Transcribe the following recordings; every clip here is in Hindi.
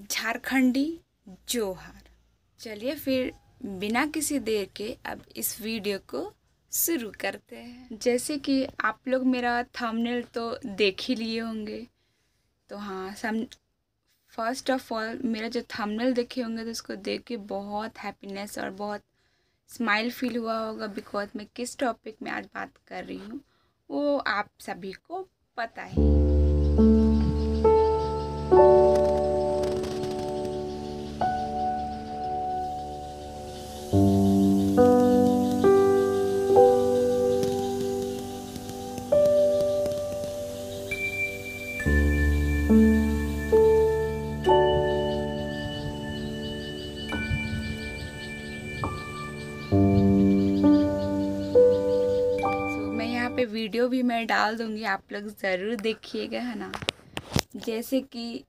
झारखंडी जोहार। चलिए फिर बिना किसी देर के अब इस वीडियो को शुरू करते हैं। जैसे कि आप लोग मेरा थंबनेल तो देख ही लिए होंगे। तो हाँ सम फ़र्स्ट ऑफ़ ऑल मेरा जो थंबनेल देखे होंगे तो उसको देख के बहुत हैप्पीनेस और बहुत स्माइल फील हुआ होगा बिकॉज़ मैं किस टॉपिक में आज बात कर रही हूँ, वो आप सभी को पता ही। पे वीडियो भी मैं डाल दूँगी, आप लोग ज़रूर देखिएगा, है ना? जैसे कि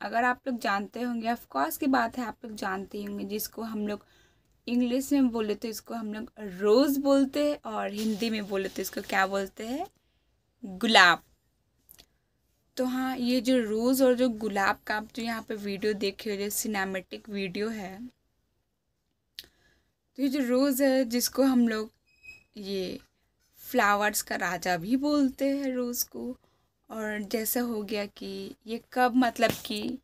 अगर आप लोग जानते होंगे ऑफ़ कोर्स की बात है, आप लोग जानते होंगे, जिसको हम लोग इंग्लिश में बोले तो इसको हम लोग रोज़ बोलते हैं और हिंदी में बोले तो इसको क्या बोलते हैं? गुलाब। तो हाँ ये जो रोज़ और जो गुलाब का आप जो यहाँ पे वीडियो देखे हो जो सिनेमेटिक वीडियो है। तो ये जो रोज़ है, जिसको हम लोग ये फ्लावर्स का राजा भी बोलते हैं रोज़ को। और जैसा हो गया कि ये कब मतलब कि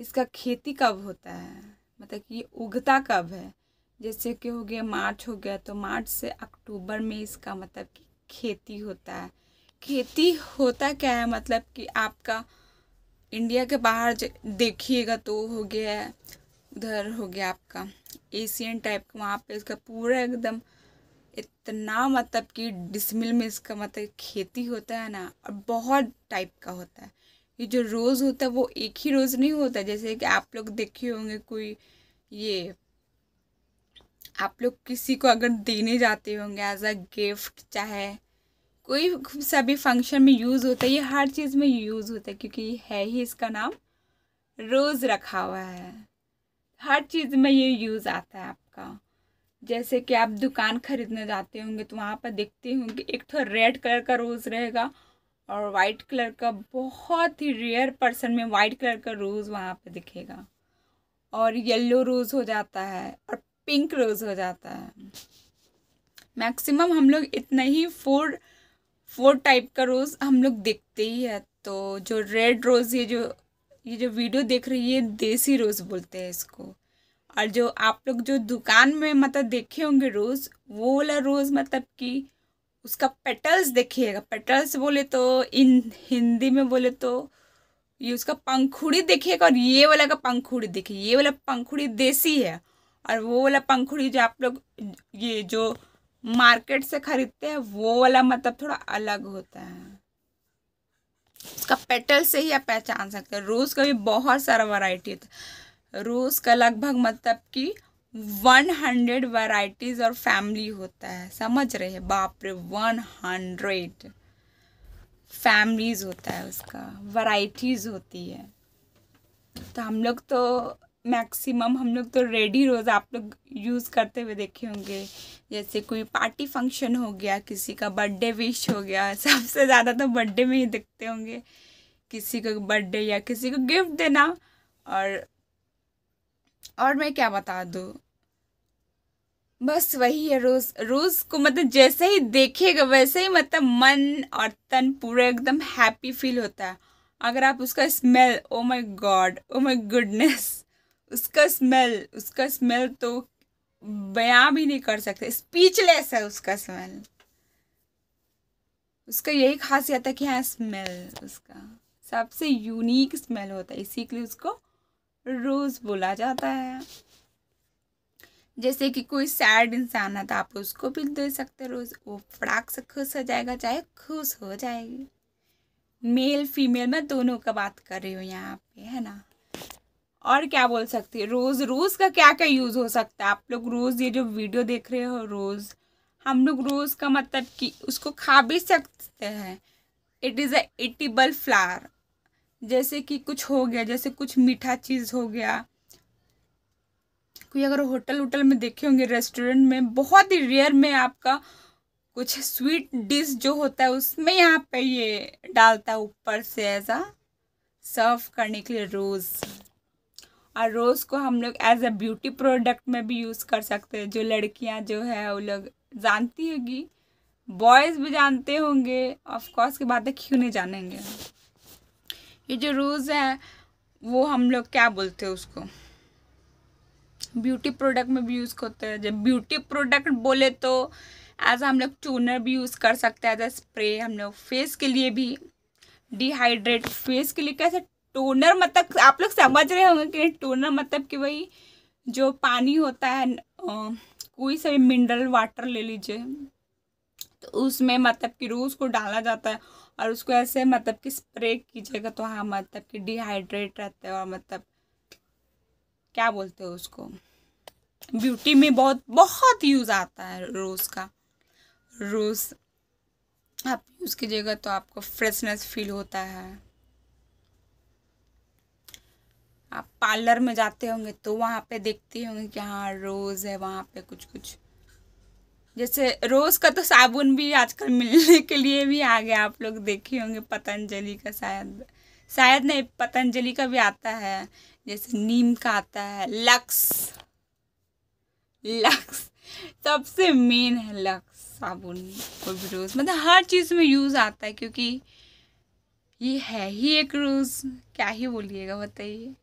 इसका खेती कब होता है? मतलब कि ये उगता कब है? जैसे कि हो गया मार्च हो गया तो मार्च से अक्टूबर में इसका मतलब कि खेती होता है। खेती होता क्या है? मतलब कि आपका इंडिया के बाहर देखिएगा तो हो गया उधर हो गया आपका एशियन टाइप का, वहाँ पे इसका पूरा एकदम इतना मतलब कि डिसमिल में इसका मतलब खेती होता है ना, और बहुत टाइप का होता है। ये जो रोज़ होता है वो एक ही रोज़ नहीं होता, जैसे कि आप लोग देखे होंगे कोई ये आप लोग किसी को अगर देने जाते होंगे एज अ गिफ्ट चाहे कोई सभी फ़ंक्शन में यूज़ होता है, ये हर चीज़ में यूज़ होता है, क्योंकि है ही इसका नाम, रोज़ रखा हुआ है। हर चीज़ में ये यूज़ आता है आपका। जैसे कि आप दुकान खरीदने जाते होंगे तो वहाँ पर देखते होंगे, एक तो रेड कलर का रोज़ रहेगा और वाइट कलर का बहुत ही रेयर पर्सन में वाइट कलर का रोज़ वहाँ पर दिखेगा। और येलो रोज़ हो जाता है और पिंक रोज़ हो जाता है। मैक्सिमम हम लोग इतना ही फोर फोर टाइप का रोज़ हम लोग देखते ही है तो जो रेड रोज़, ये जो ये जो वीडियो देख रही है देसी रोज़ बोलते हैं इसको। और जो आप लोग जो दुकान में मतलब देखे होंगे रोज़, वो वाला रोज़ मतलब कि उसका पेटल्स देखिएगा। पेटल्स बोले तो इन हिंदी में बोले तो ये उसका पंखुड़ी देखिएगा और ये वाला का पंखुड़ी देखिए, ये वाला पंखुड़ी देसी है। और वो वाला पंखुड़ी जो आप लोग, ये जो मार्केट से खरीदते हैं, वो वाला मतलब थोड़ा अलग होता है। उसका पेटल से ही आप पहचान सकते हैं। रोज़ का भी बहुत सारा वैरायटी होता है रोज़ का लगभग मतलब कि वन हंड्रेड वैरायटीज और फैमिली होता है। समझ रहे हैं? बाप रे वन हंड्रेड फैमिलीज़ होता है उसका। वैरायटीज होती है। तो हम लोग तो मैक्सिमम हम लोग तो रेडी रोज़ आप लोग यूज़ करते हुए देखे होंगे। जैसे कोई पार्टी फ़ंक्शन हो गया, किसी का बर्थडे विश हो गया, सबसे ज़्यादा तो बर्थडे में ही देखते होंगे। किसी को बर्थडे या किसी को गिफ्ट देना। और और मैं क्या बता दूँ? बस वही है रोज़ रोज़ को मतलब जैसे ही देखेगा, वैसे ही मतलब मन और तन पूरा एकदम हैप्पी फील होता है। अगर आप उसका smell oh my god oh my goodness उसका स्मेल उसका स्मेल तो बयां भी नहीं कर सकते। स्पीचलेस है उसका स्मेल उसका यही खासियत है कि हाँ स्मेल उसका। सबसे यूनिक स्मेल होता है। इसी के लिए उसको रोज़ बोला जाता है। जैसे कि कोई सैड इंसान है तो आप उसको भी दे सकते रोज़ वो फटाक से खुश हो जाएगा, चाहे खुश हो जाएगी। मेल फीमेल मैं दोनों का बात कर रही हूँ यहाँ पे, है ना? और क्या बोल सकती है? रोज़ रोज़ का क्या क्या यूज़ हो सकता है? आप लोग रोज़ ये जो वीडियो देख रहे हो, रोज़। हम लोग रोज़ का मतलब कि उसको खा भी सकते हैं। It is a edible flower जैसे कि कुछ हो गया, जैसे कुछ मीठा चीज़ हो गया। कोई अगर होटल वोटल में देखे होंगे रेस्टोरेंट में, बहुत ही रेयर में आपका कुछ स्वीट डिश जो होता है, उसमें यहाँ पे ये डालता है ऊपर से ऐसा। सर्व करने के लिए रोज़। और रोज़ को हम लोग एज अ ब्यूटी प्रोडक्ट में भी यूज़ कर सकते हैं। जो लड़कियाँ जो है, वो लोग जानती होगी। बॉयज़ भी जानते होंगे। ऑफ़ कोर्स की बातें क्यों नहीं जानेंगे ये जो रोज़ है, वो हम लोग क्या बोलते हैं उसको? ब्यूटी प्रोडक्ट में भी यूज़ करते हैं। जब ब्यूटी प्रोडक्ट बोले तो एज हम लोग टोनर भी यूज़ कर सकते हैं। एज अ स्प्रे हम लोग फेस के लिए भी डिहाइड्रेट फेस के लिए कैसे टोनर मतलब आप लोग समझ रहे होंगे कि टोनर मतलब कि वही जो पानी होता है कोई सा भी मिनरल वाटर ले लीजिए तो उसमें मतलब कि रोज़ को डाला जाता है और उसको ऐसे मतलब कि स्प्रे कीजिएगा तो हाँ मतलब कि डिहाइड्रेट रहते हैं और मतलब क्या बोलते हैं उसको? ब्यूटी में बहुत बहुत यूज़ आता है रोज़ का। रोज़ आप यूज़ कीजिएगा तो आपको फ्रेशनेस फील होता है। आप पार्लर में जाते होंगे तो वहाँ पे देखते होंगे कि हाँ रोज़ है, वहाँ पे कुछ कुछ जैसे रोज़ का तो साबुन भी आजकल मिलने के लिए भी आ गया, आप लोग देखे होंगे पतंजलि का शायद। शायद नहीं, पतंजलि का भी आता है, जैसे नीम का आता है, लक्स। लक्स, सबसे मेन है लक्स साबुन, कोई भी रोज़। मतलब हर चीज़ में यूज़ आता है, क्योंकि ये है ही एक रोज़। क्या ही बोलिएगा, बताइए।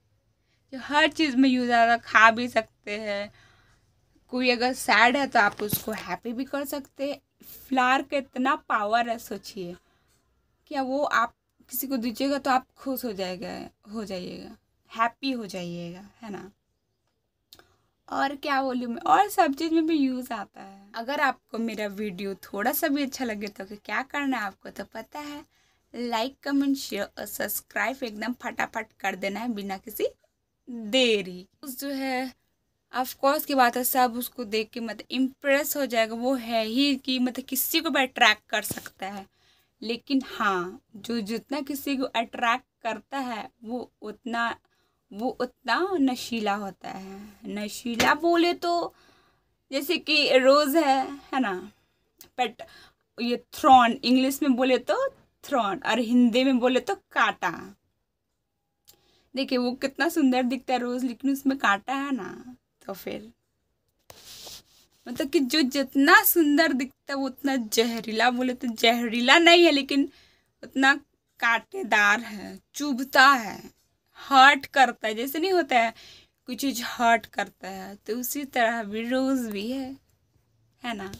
जो हर चीज़ में यूज़ आता खा भी सकते हैं। कोई अगर सैड है तो आप उसको हैप्पी भी कर सकते हैं। फ्लावर का इतना पावर है, सोचिए। क्या वो आप किसी को दीजिएगा तो आप खुश हो जाएगा, हो जाइएगा। हैप्पी हो जाइएगा, है ना? और क्या बोलूँ मैं? और सब चीज़ में भी यूज़ आता है। अगर आपको मेरा वीडियो थोड़ा सा भी अच्छा लगे तो क्या करना है आपको तो पता है, लाइक, कमेंट, शेयर और सब्सक्राइब एकदम फटाफट कर देना है बिना किसी देरी उस जो है ऑफ़ कोर्स की बात है, सब उसको देख के मतलब इम्प्रेस हो जाएगा, वो है ही कि मतलब किसी को भी अट्रैक्ट कर सकता है। लेकिन हाँ जो जितना किसी को अट्रैक्ट करता है, वो उतना वो उतना नशीला होता है। नशीला बोले तो जैसे कि रोज़ है है ना? बट ये थ्रॉन इंग्लिश में बोले तो थ्रॉन और हिंदी में बोले तो कांटा। देखिए, वो कितना सुंदर दिखता है रोज़, लेकिन उसमें कांटा है ना तो फिर। मतलब कि जो जितना सुंदर दिखता है, वो उतना जहरीला, बोले तो जहरीला नहीं है, लेकिन उतना कांटेदार है, चुभता है हर्ट करता है, जैसे नहीं होता है कुछ चीज़ हर्ट करता है तो उसी तरह भी रोज़ भी है है ना?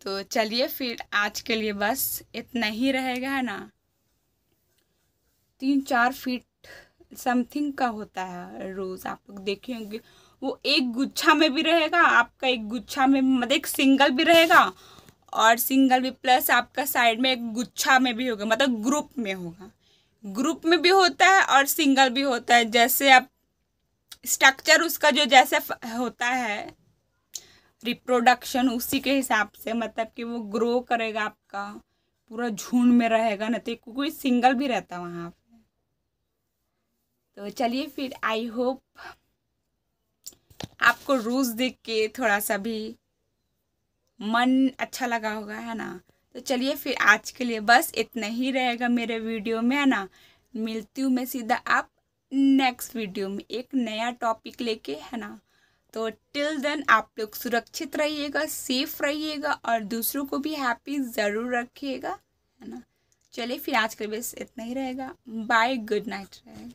तो चलिए फिर आज के लिए बस इतना ही रहेगा, है ना? तीन चार फीट समथिंग का होता है रोज़। आप लोग देखे होंगे। वो एक गुच्छा में भी रहेगा, आपका एक गुच्छा में मतलब एक सिंगल भी रहेगा और सिंगल भी प्लस आपका साइड में एक गुच्छा में भी होगा मतलब ग्रुप में होगा। ग्रुप में भी होता है और सिंगल भी होता है। जैसे आप स्ट्रक्चर उसका जो जैसे होता है रिप्रोडक्शन उसी के हिसाब से मतलब कि वो ग्रो करेगा आपका। पूरा झुंड में रहेगा ना तो कोई सिंगल भी रहता है वहाँ। तो चलिए फिर आई होप आपको रोज़ देख के थोड़ा सा भी मन अच्छा लगा होगा, है ना? तो चलिए फिर आज के लिए बस इतना ही रहेगा मेरे वीडियो में, है ना? मिलती हूँ मैं सीधा आप नेक्स्ट वीडियो में एक नया टॉपिक लेके, है ना? तो टिल देन आप लोग सुरक्षित रहिएगा सेफ़ रहिएगा और दूसरों को भी हैप्पी ज़रूर रखिएगा, है ना? चलिए फिर आज के लिए बस इतना ही रहेगा। बाय गुड नाइट रहेगा।